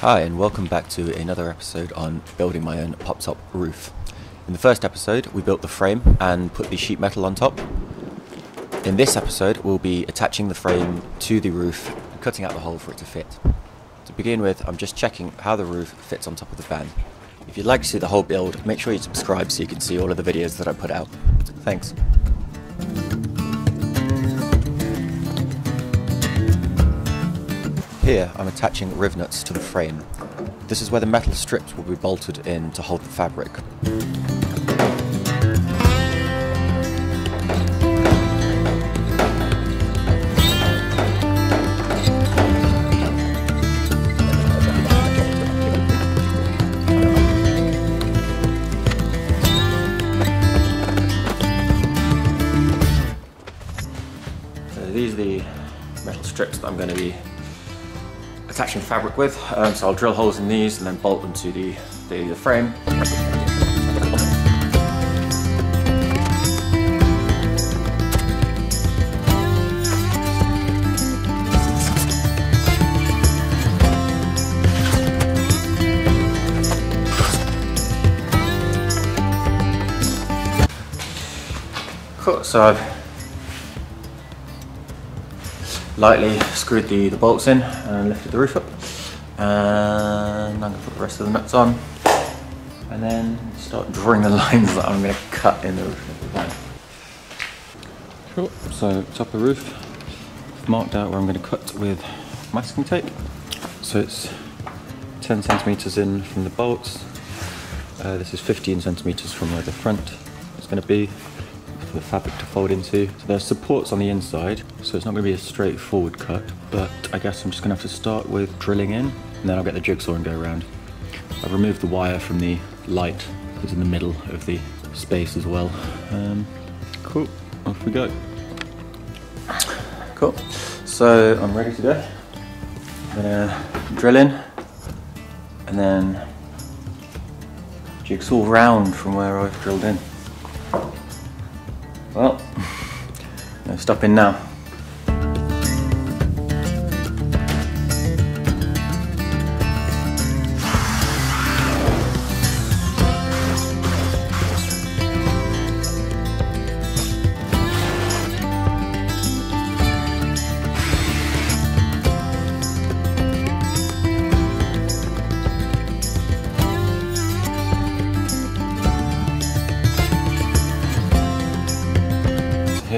Hi, and welcome back to another episode on building my own pop top roof. In the first episode, we built the frame and put the sheet metal on top. In this episode, we'll be attaching the frame to the roof and cutting out the hole for it to fit. To begin with, I'm just checking how the roof fits on top of the van. If you'd like to see the whole build, make sure you subscribe so you can see all of the videos that I put out. Thanks. Here, I'm attaching rivnuts to the frame. This is where the metal strips will be bolted in to hold the fabric. So these are the metal strips that I'm going to be attaching fabric with. Um, so I'll drill holes in these and then bolt them to the, the, the frame. Cool, so I've lightly screwed the, the bolts in and lifted the roof up. And I'm to put the rest of the nuts on and then start drawing the lines that I'm going to cut in the roof. Cool, so top of the roof, I've marked out where I'm going to cut with masking tape. So it's 10 centimeters in from the bolts. Uh, this is 15 centimeters from where the front is going to be for the fabric to fold into. So there's supports on the inside, so it's not going to be a straightforward cut, but I guess I'm just going to have to start with drilling in, and then I'll get the jigsaw and go around. I've removed the wire from the light that's in the middle of the space as well. Um, cool, off we go. Cool, so I'm ready to go. I'm gonna drill in, and then jigsaw round from where I've drilled in. Well, no stopping now.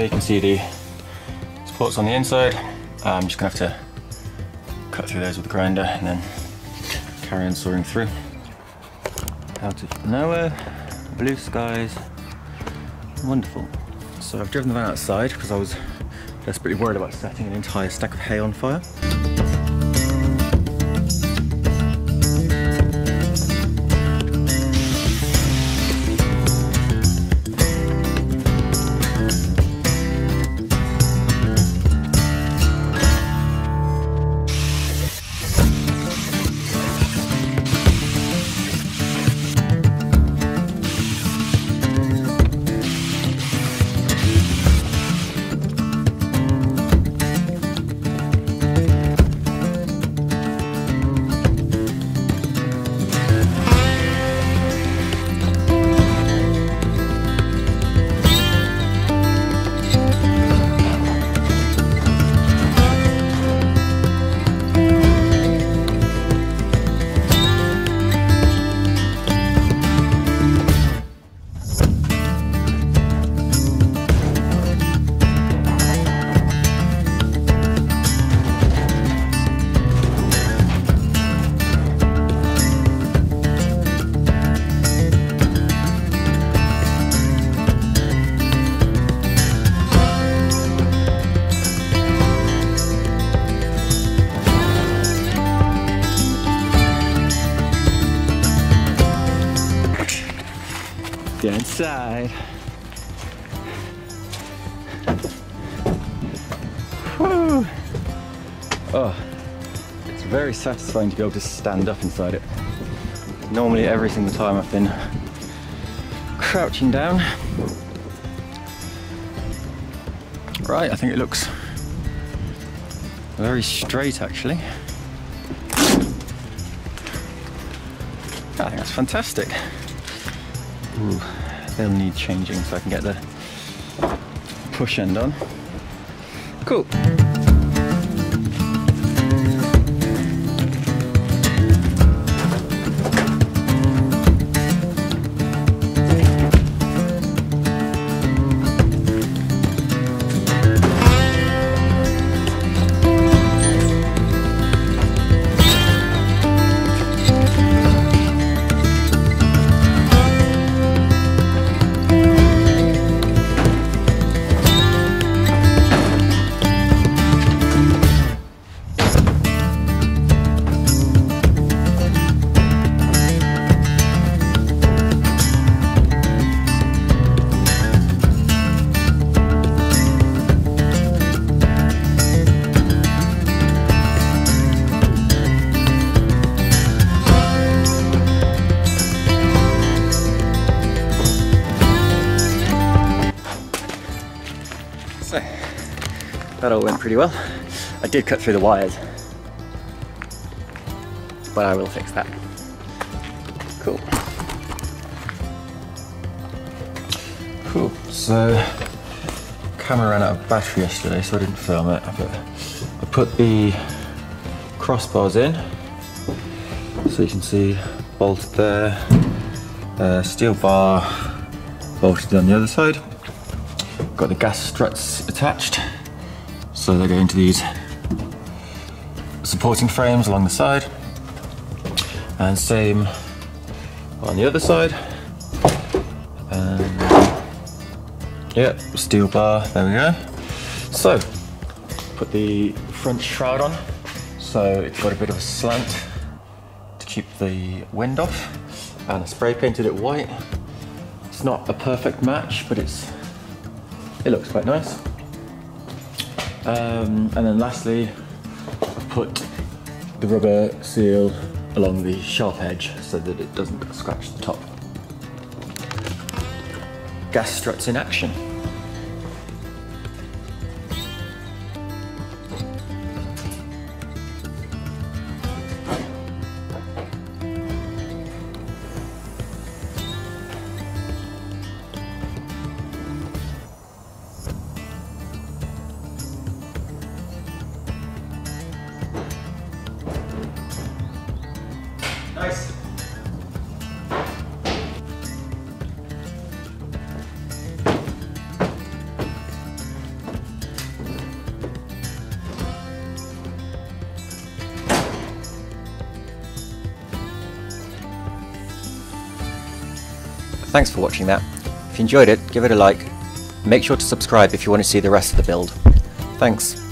Here you can see the supports on the inside. I'm just gonna have to cut through those with the grinder and then carry on sawing through. Out of nowhere, blue skies, wonderful. So I've driven the van outside because I was desperately worried about setting an entire stack of hay on fire. Whew. Oh, it's very satisfying to be able to stand up inside it. Normally, every single time I've been crouching down. Right, I think it looks very straight actually. I think that's fantastic. Ooh, they'll need changing so I can get the push end on. Cool. That all went pretty well. I did cut through the wires, but I will fix that. Cool. Cool. So, camera ran out of battery yesterday, so I didn't film it. But I put the crossbars in, so you can see bolted there. Uh, steel bar bolted on the other side. Got the gas struts attached, so they go into these supporting frames along the side, and same on the other side. And yeah, steel bar. There we go. So put the front shroud on, so it's got a bit of a slant to keep the wind off, and I spray painted it white. It's not a perfect match, but it's it looks quite nice. Um, and then lastly, I've put the rubber seal along the sharp edge so that it doesn't scratch the top. Gas struts in action. Nice. Thanks for watching that. If you enjoyed it, give it a like. Make sure to subscribe if you want to see the rest of the build. Thanks.